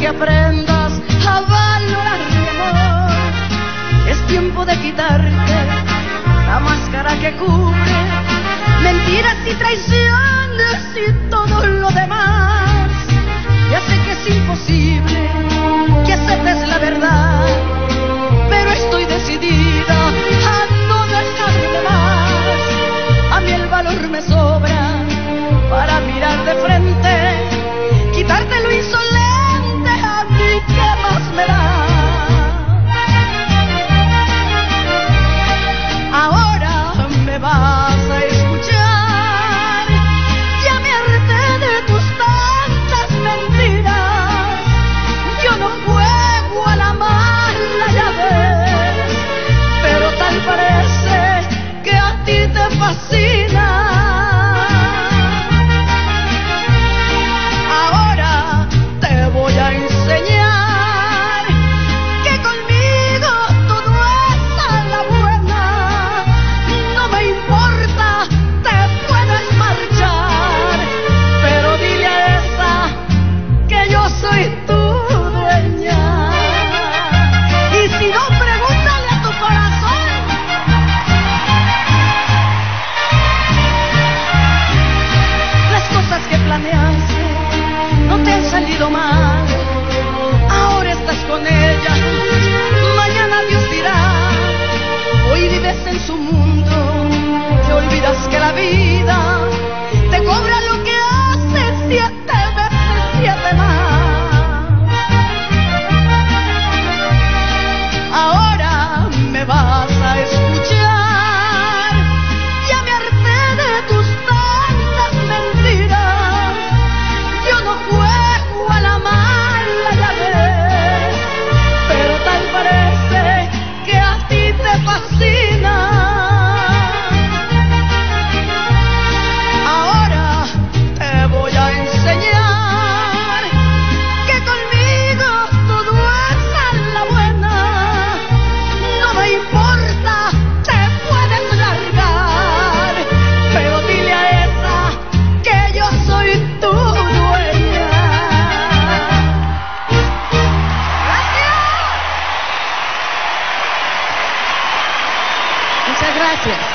que aprendas a valorar mi amor. Es tiempo de quitarte la máscara que cubre mentiras y traiciones y todo lo demás. Ya sé que es imposible фотография.